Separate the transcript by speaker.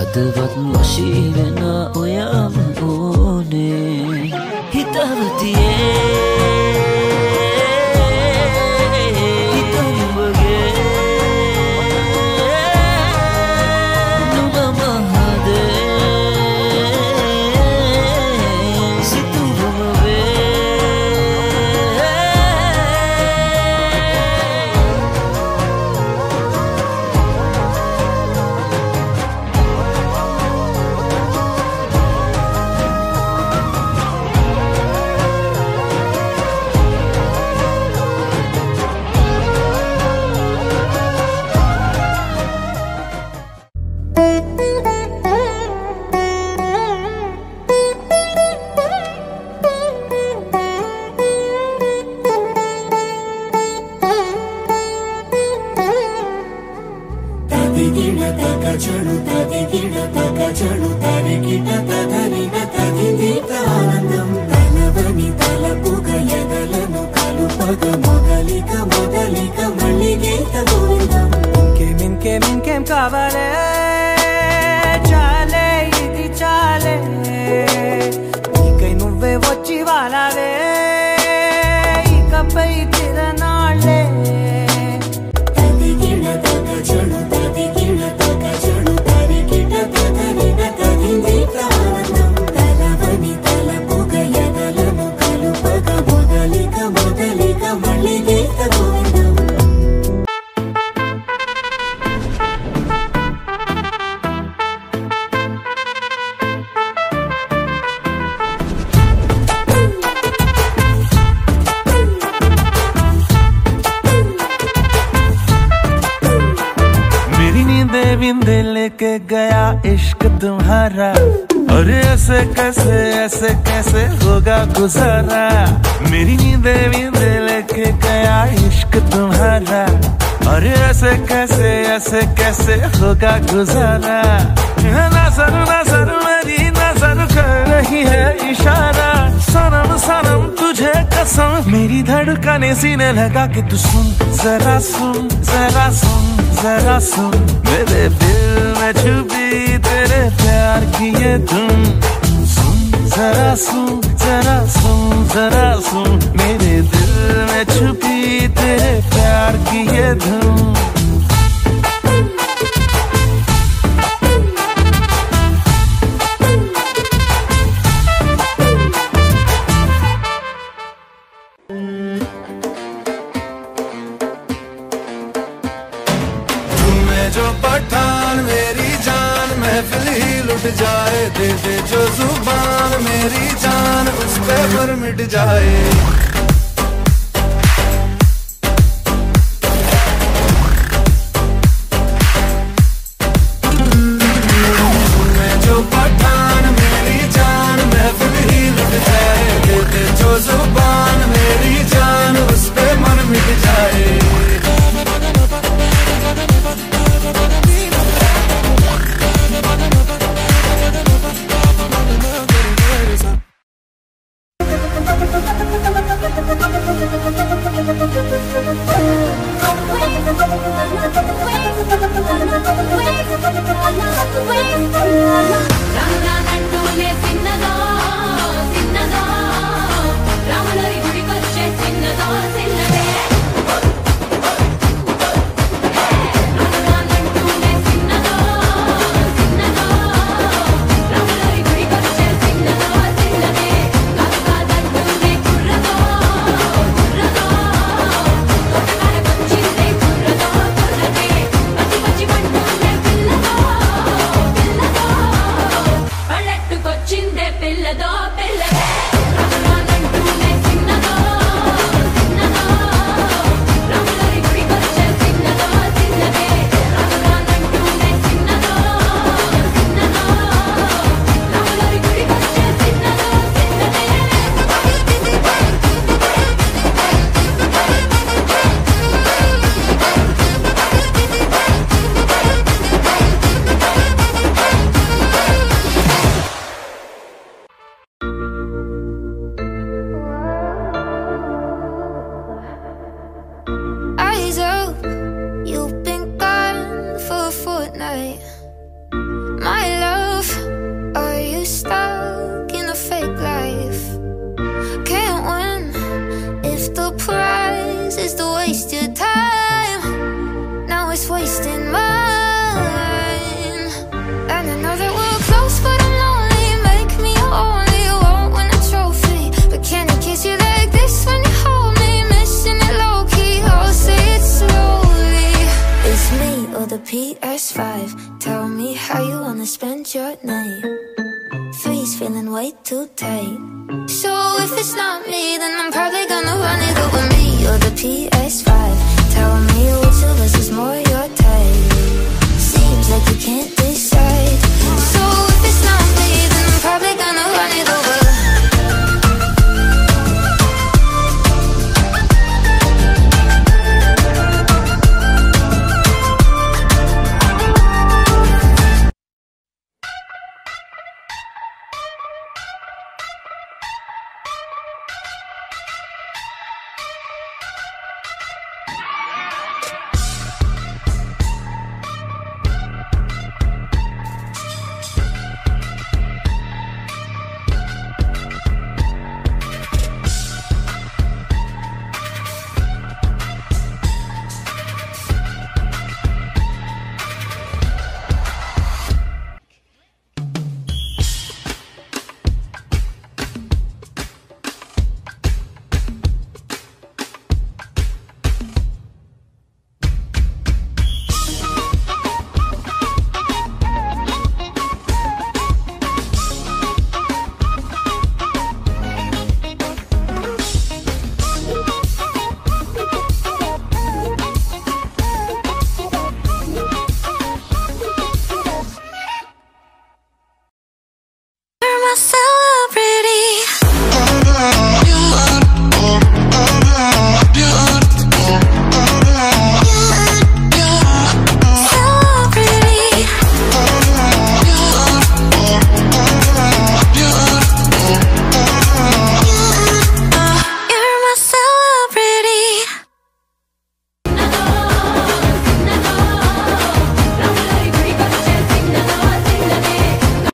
Speaker 1: හදවත් වශීවෙන ඔයාම ඕනේ හිතවතියේ
Speaker 2: దిగిణ తగ చెడు తదిగిణ తగ చెడు తరిగిట తగరిన తగిదిట ఆనందం తలవని తలపుగ ఎదలను కలుపగ మొదలిక మొదలిక
Speaker 3: बिंदे लेके गया इश्क तुम्हारा। और ऐसे कैसे ऐसे कैसे होगा गुजारा? मेरी नींदे बिंदे लेके गया इश्क तुम्हारा। और ऐसे कैसे ऐसे कैसे होगा गुजारा? नज़र नज़र मेरी नज़र कर रही है इशारा। सनम सनम, तुझे कसम। मेरी धड़कने सीने लगा के तू सुन, जरा सुन जरा सुन। जरा सुन मेरे दिल में छुपी तेरे प्यार की ये धुन। सुन, जरा सुन जरा सुन जरा सुन मेरे दिल में छुपी तेरे प्यार की ये धुन।
Speaker 4: मेरी जान उस पे पर मिट जाए।
Speaker 5: PS5. Tell me how you wanna spend your night. Three's feeling way too tight. So if it's not me, then I'm probably gonna run it over me pretty.